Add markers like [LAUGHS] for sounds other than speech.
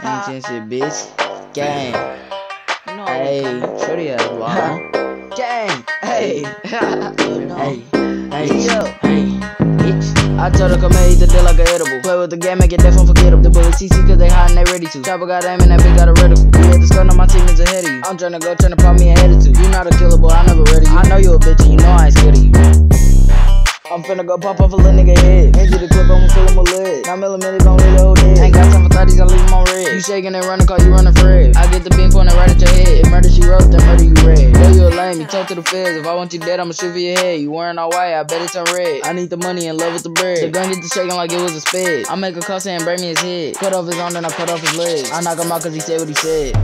Ten uh, shit, bitch. Gang. Know Hey, shorty uh, ass [LAUGHS] wild. Gang. [LAUGHS] Hey. Hey, hey, Yo. hey. I told her come here, eat the deal like a edible. Play with the game, make it deaf unforgettable. The bullet CC cause they hot and they ready to. Chopper got aim and that bitch got a reticle. Hit the skirt on my team is ahead of you. I'm tryna go tryna pop me a head or two. You not a killer, boy, I never ready. I know you a bitch and you know I ain't scared of you. I'm finna go pop off a little nigga head. Get the clip, I'ma fill him with lead. Nine millimeters gon' leave the You shaking and running, call you running Fred. I get the beam pointed right at your head. If murder she wrote, then murder you red. Know you a lame, you talk to the feds. If I want you dead, I'ma shoot for your head. You wearing all white, I bet it's on red. I need the money and love with the bread. The gun get to shaking like it was a sped. I make a call saying break me his head. Cut off his arm, then I cut off his leg. I knock him out cause he said what he said.